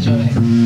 Eso.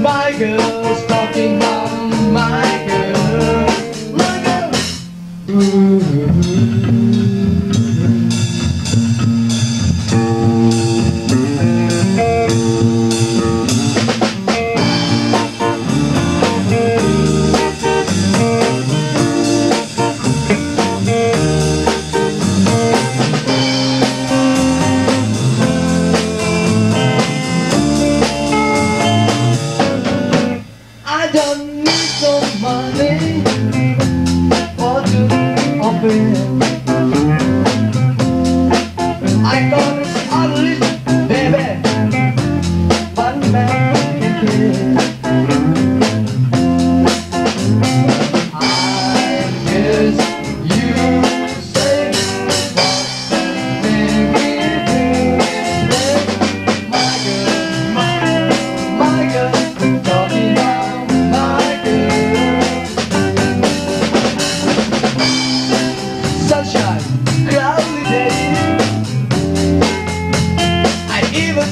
my girls, talking about my girl, my girls. Mm-hmm. Carolina.